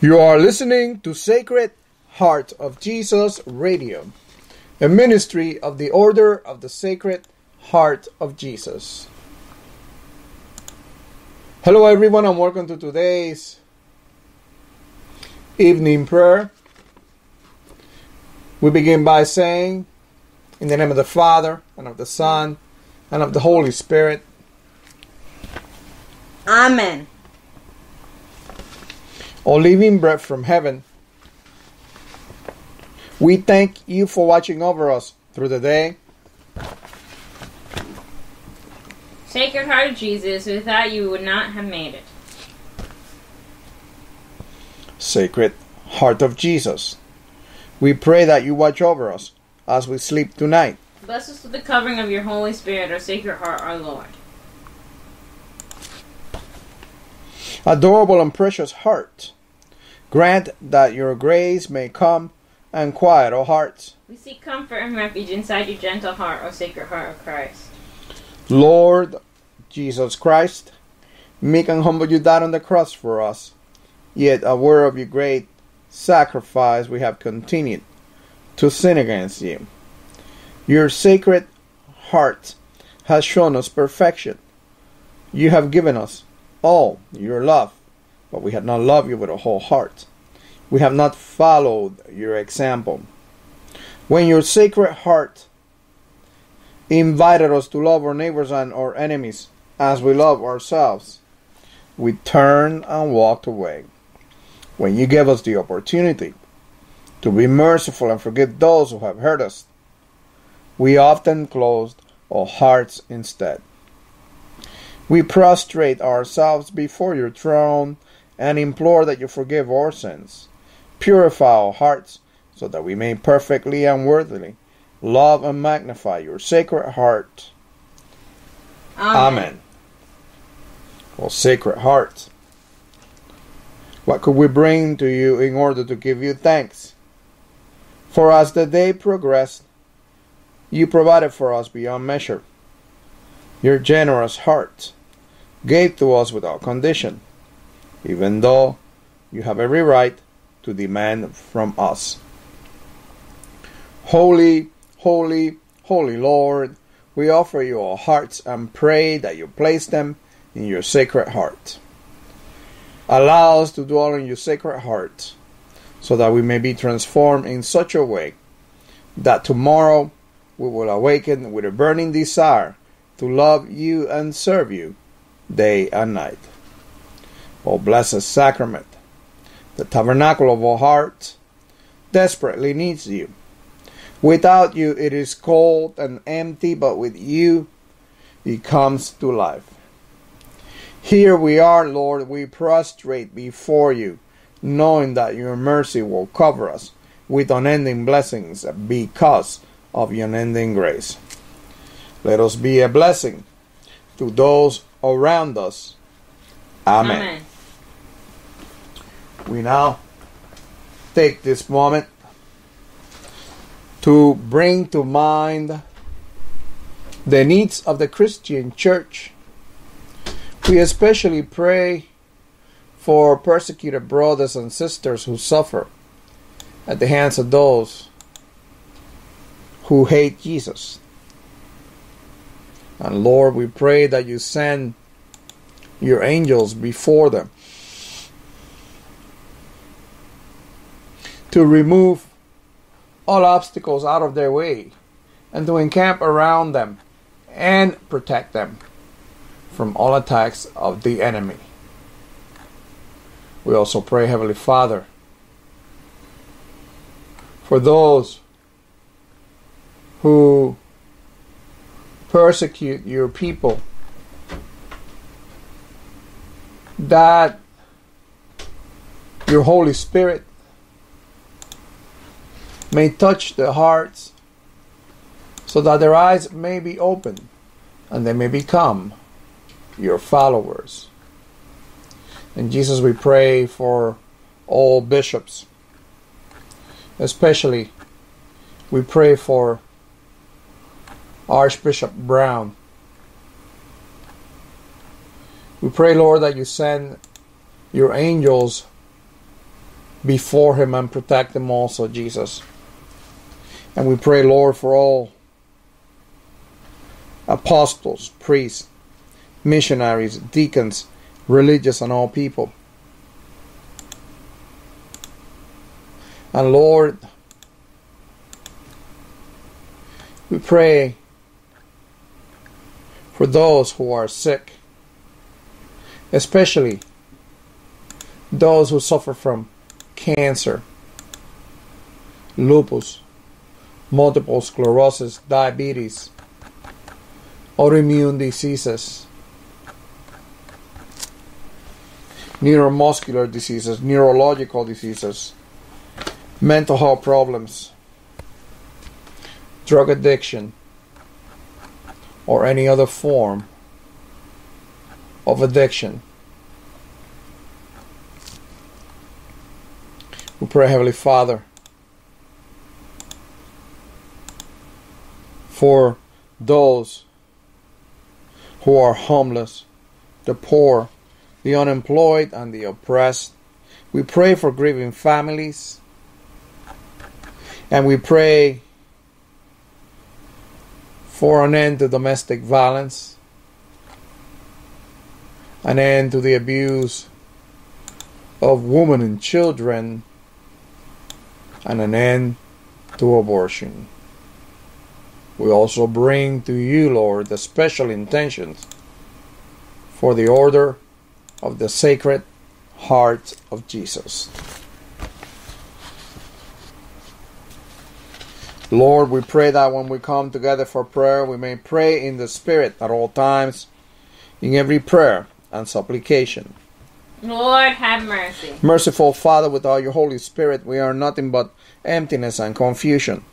You are listening to Sacred Heart of Jesus Radio, a ministry of the Order of the Sacred Heart of Jesus. Hello, everyone, and welcome to today's evening prayer. We begin by saying, In the name of the Father, and of the Son, and of the Holy Spirit. Amen. O living bread from heaven, we thank you for watching over us through the day. Sacred Heart of Jesus, without you we would not have made it. Sacred Heart of Jesus, we pray that you watch over us as we sleep tonight. Bless us with the covering of your Holy Spirit, our Sacred Heart, our Lord. Adorable and precious heart, grant that your grace may come and quiet our hearts. We seek comfort and refuge inside your gentle heart, O Sacred Heart of Christ. Lord Jesus Christ, meek and humble you died on the cross for us, yet aware of your great sacrifice we have continued to sin against you. Your sacred heart has shown us perfection. You have given us all your love, but we have not loved you with a whole heart. We have not followed your example. When your sacred heart invited us to love our neighbors and our enemies as we love ourselves, we turned and walked away. When you gave us the opportunity to be merciful and forgive those who have hurt us, we often closed our hearts instead. We prostrate ourselves before your throne and implore that you forgive our sins. Purify our hearts so that we may perfectly and worthily love and magnify your sacred heart. Amen. Oh, sacred heart, what could we bring to you in order to give you thanks? For as the day progressed, you provided for us beyond measure. Your generous heart gave to us without condition, even though you have every right to demand from us. Holy, holy, holy Lord, we offer you our hearts and pray that you place them in your sacred heart. Allow us to dwell in your sacred heart so that we may be transformed in such a way that tomorrow we will awaken with a burning desire to love you and serve you day and night. O blessed sacrament, the tabernacle of our hearts desperately needs you. Without you, it is cold and empty, but with you, it comes to life. Here we are, Lord, we prostrate before you, knowing that your mercy will cover us with unending blessings because of your unending grace. Let us be a blessing to those around us. Amen. Amen. We now take this moment to bring to mind the needs of the Christian church. We especially pray for persecuted brothers and sisters who suffer at the hands of those who hate Jesus. And Lord, we pray that you send your angels before them to remove all obstacles out of their way and to encamp around them and protect them from all attacks of the enemy. We also pray, Heavenly Father, for those who persecute your people, that your Holy Spirit may touch their hearts so that their eyes may be opened and they may become your followers. And Jesus, we pray for all bishops, especially we pray for Archbishop Brown. We pray, Lord, that you send your angels before him and protect them also, Jesus. And we pray, Lord, for all apostles, priests, missionaries, deacons, religious, and all people. And Lord, we pray for those who are sick, especially those who suffer from cancer, lupus, multiple sclerosis, diabetes, autoimmune diseases, neuromuscular diseases, neurological diseases, mental health problems, drug addiction, or any other form of addiction. We pray, Heavenly Father, for those who are homeless, the poor, the unemployed, and the oppressed. We pray for grieving families. And we pray for an end to domestic violence, an end to the abuse of women and children, and an end to abortion. We also bring to you, Lord, the special intentions for the order of the Sacred Heart of Jesus. Lord, we pray that when we come together for prayer, we may pray in the Spirit at all times, in every prayer and supplication. Lord, have mercy. Merciful Father, with all your Holy Spirit, we are nothing but emptiness and confusion.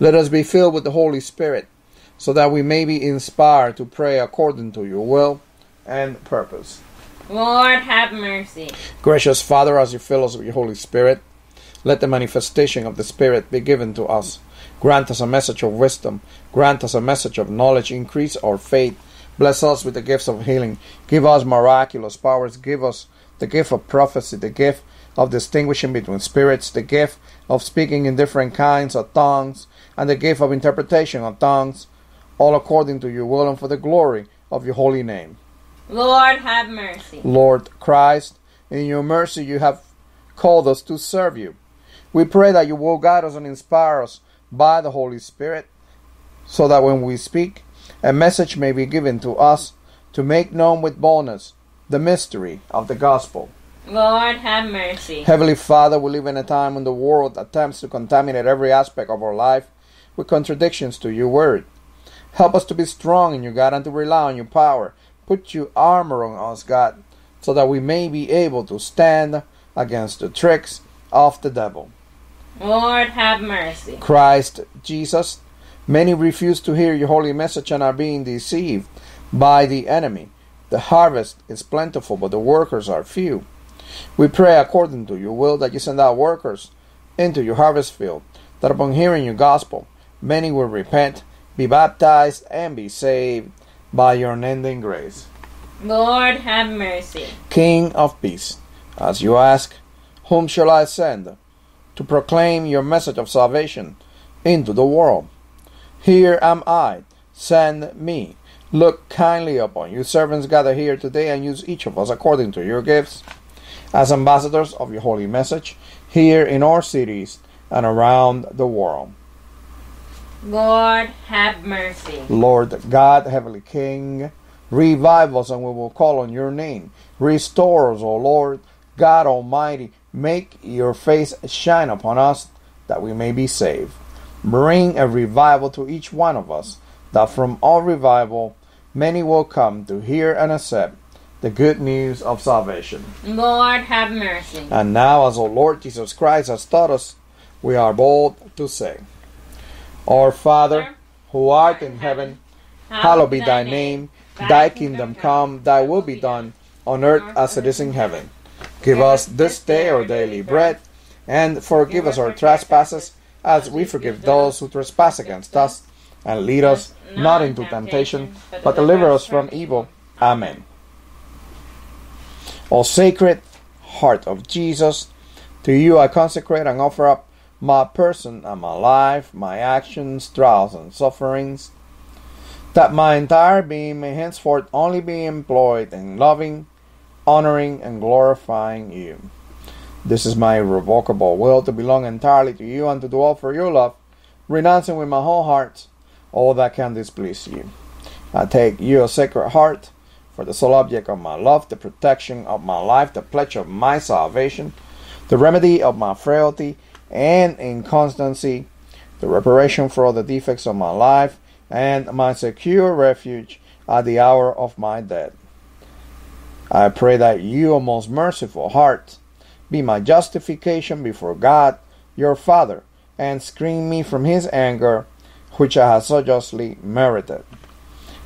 Let us be filled with the Holy Spirit, so that we may be inspired to pray according to your will and purpose. Lord, have mercy. Gracious Father, as you fill us with your Holy Spirit, let the manifestation of the Spirit be given to us. Grant us a message of wisdom. Grant us a message of knowledge. Increase our faith. Bless us with the gifts of healing. Give us miraculous powers. Give us the gift of prophecy, the gift of distinguishing between spirits, the gift of speaking in different kinds of tongues, and the gift of interpretation of tongues, all according to your will and for the glory of your holy name. Lord, have mercy. Lord Christ, in your mercy you have called us to serve you. We pray that you will guide us and inspire us by the Holy Spirit, so that when we speak, a message may be given to us to make known with boldness the mystery of the gospel. Lord, have mercy. Heavenly Father, we live in a time when the world attempts to contaminate every aspect of our life with contradictions to your word. Help us to be strong in you, God, and to rely on your power. Put your armor on us, God, so that we may be able to stand against the tricks of the devil. Lord, have mercy. Christ Jesus, many refuse to hear your holy message and are being deceived by the enemy. The harvest is plentiful, but the workers are few. We pray according to your will that you send out workers into your harvest field, that upon hearing your gospel, many will repent, be baptized, and be saved by your unending grace. Lord, have mercy. King of peace, as you ask, whom shall I send to proclaim your message of salvation into the world? Here am I, send me. Look kindly upon you servants gathered here today and use each of us according to your gifts as ambassadors of your holy message here in our cities and around the world. Lord, have mercy. Lord God, Heavenly King, revive us and we will call on your name. Restore us, O Lord God Almighty. Make your face shine upon us that we may be saved. Bring a revival to each one of us, that from all revival many will come to hear and accept the good news of salvation. Lord, have mercy. And now, as our Lord Jesus Christ has taught us, we are bold to say, Our Father, who art in heaven, hallowed be thy name. Thy kingdom come, thy will be done, on earth as it is in heaven. Give us this day our daily bread, and forgive us our trespasses, as we forgive those who trespass against us. And lead us not into temptation, but deliver us from evil. Amen. O sacred heart of Jesus, To you I consecrate and offer up my person and my life, my actions, trials, and sufferings, that my entire being may henceforth only be employed in loving, honoring, and glorifying you. This is my irrevocable will to belong entirely to you and to do all for your love, renouncing with my whole heart all that can displease you. I take your sacred heart for the sole object of my love, the protection of my life, the pledge of my salvation, the remedy of my frailty and inconstancy, the reparation for all the defects of my life, and my secure refuge at the hour of my death. I pray that you, O most merciful heart, be my justification before God, your Father, and screen me from his anger, which I have so justly merited.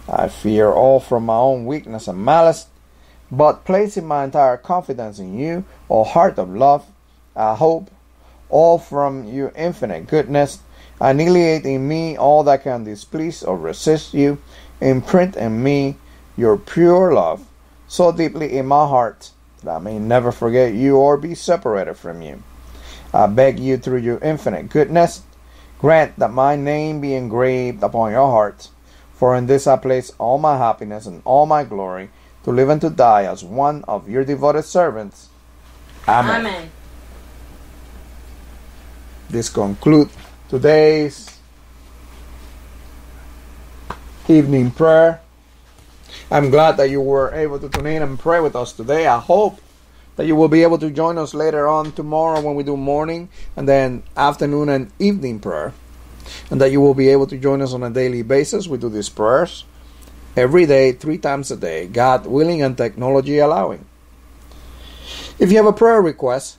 I fear all from my own weakness and malice, but placing my entire confidence in you, O heart of love, I hope, all from your infinite goodness, annihilate in me all that can displease or resist you, imprint in me your pure love so deeply in my heart that I may never forget you or be separated from you. I beg you through your infinite goodness, grant that my name be engraved upon your heart, for in this I place all my happiness and all my glory, to live and to die as one of your devoted servants. Amen. Amen. This concludes today's evening prayer. I'm glad that you were able to tune in and pray with us today. I hope that you will be able to join us later on tomorrow when we do morning and then afternoon and evening prayer. And that you will be able to join us on a daily basis. We do these prayers every day, three times a day, God willing and technology allowing. If you have a prayer request,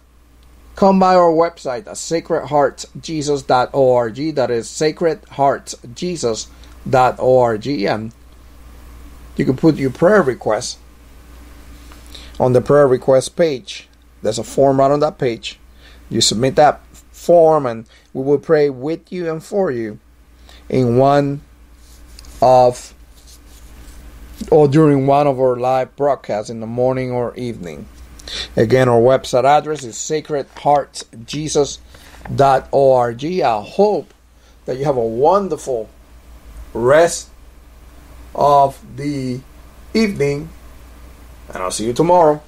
come by our website at sacredheartsjesus.org. That is sacredheartsjesus.org. And you can put your prayer request on the prayer request page. There's a form right on that page. You submit that form, and we will pray with you and for you in one of or during one of our live broadcasts in the morning or evening. Again, our website address is sacredheartsjesus.org. I hope that you have a wonderful rest of the evening, and I'll see you tomorrow.